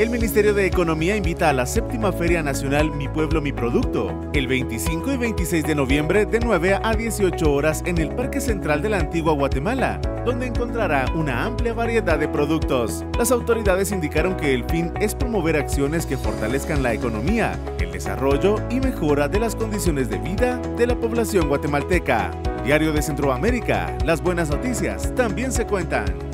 El Ministerio de Economía invita a la séptima Feria Nacional Mi Pueblo, Mi Producto, el 25 y 26 de noviembre de 9 a 18 horas en el Parque Central de la Antigua Guatemala, donde encontrará una amplia variedad de productos. Las autoridades indicaron que el fin es promover acciones que fortalezcan la economía, el desarrollo y mejora de las condiciones de vida de la población guatemalteca. Diario de Centroamérica, las buenas noticias también se cuentan.